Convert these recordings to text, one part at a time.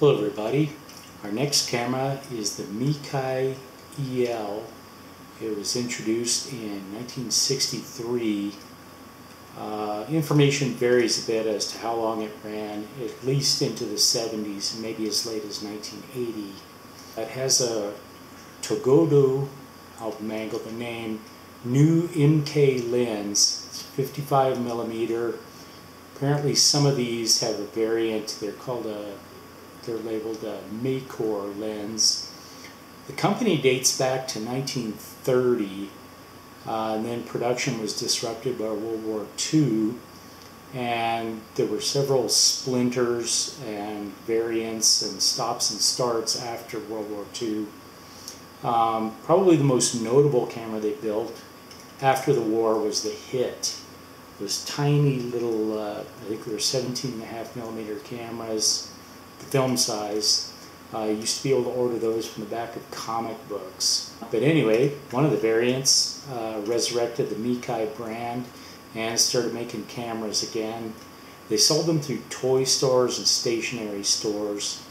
Hello everybody. Our next camera is the Meikai EL. It was introduced in 1963. Uh, information varies a bit as to how long it ran, at least into the 70s, maybe as late as 1980. It has a Togodo, I'll mangle the name, new MK lens. It's 55 millimeter. Apparently some of these have a variant, they're called a they're labeled a Makor lens. The company dates back to 1930, uh, and then production was disrupted by World War II, and there were several splinters and variants and stops and starts after World War II. Um, probably the most notable camera they built after the war was the Hit. Those tiny little, uh, I think they were 17 and a half millimeter cameras the film size. Uh, you used to be able to order those from the back of comic books. But anyway, one of the variants uh, resurrected the Meikai brand and started making cameras again. They sold them through toy stores and stationery stores.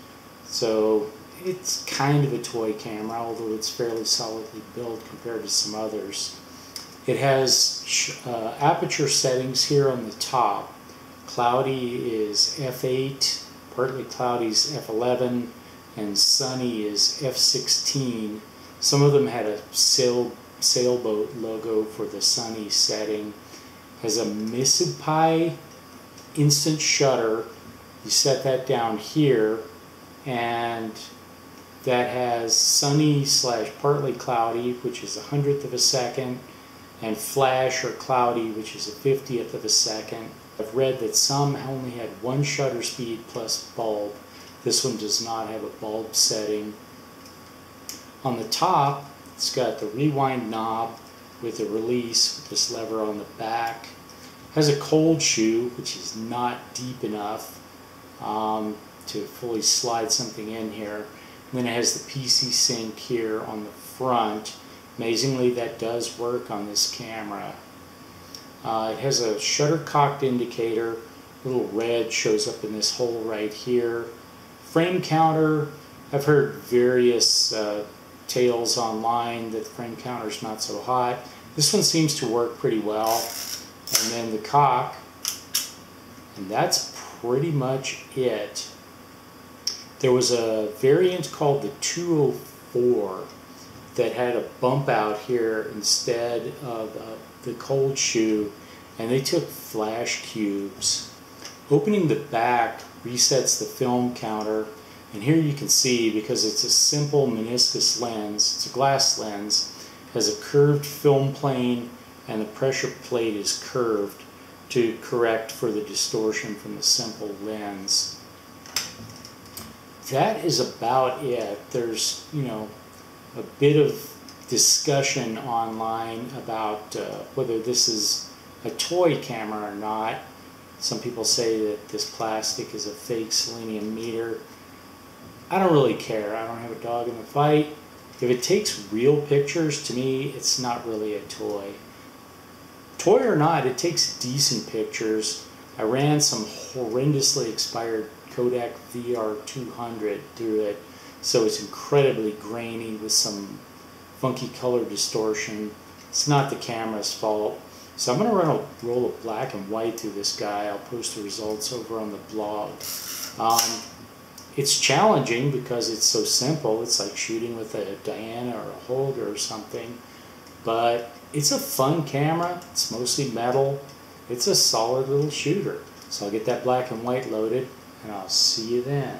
So it's kind of a toy camera, although it's fairly solidly built compared to some others. It has uh, aperture settings here on the top. Cloudy is f8, partly cloudy is F11 and sunny is F16. Some of them had a sail, sailboat logo for the sunny setting. Has a MISUBPI instant shutter. You set that down here and that has sunny slash partly cloudy, which is a hundredth of a second, and flash or cloudy, which is a fiftieth of a second. I've read that some only had one shutter speed plus bulb. This one does not have a bulb setting. On the top, it's got the rewind knob with a release with this lever on the back. Has a cold shoe, which is not deep enough um, to fully slide something in here. And then it has the PC sync here on the front. Amazingly, that does work on this camera. Uh, it has a shutter-cocked indicator. Little red shows up in this hole right here. Frame counter. I've heard various uh, tales online that the frame counter is not so hot. This one seems to work pretty well. And then the cock. And that's pretty much it. There was a variant called the 204 that had a bump out here instead of uh, the cold shoe and they took flash cubes. Opening the back resets the film counter and here you can see because it's a simple meniscus lens, it's a glass lens, has a curved film plane and the pressure plate is curved to correct for the distortion from the simple lens. That is about it. There's, you know, a bit of discussion online about uh, whether this is a toy camera or not. Some people say that this plastic is a fake selenium meter. I don't really care. I don't have a dog in the fight. If it takes real pictures, to me, it's not really a toy. Toy or not, it takes decent pictures. I ran some horrendously expired Kodak VR200 through it, so it's incredibly grainy with some funky color distortion. It's not the camera's fault. So I'm going to run a roll of black and white through this guy. I'll post the results over on the blog. Um, it's challenging because it's so simple. It's like shooting with a Diana or a Holga or something. But it's a fun camera. It's mostly metal. It's a solid little shooter. So I'll get that black and white loaded and I'll see you then.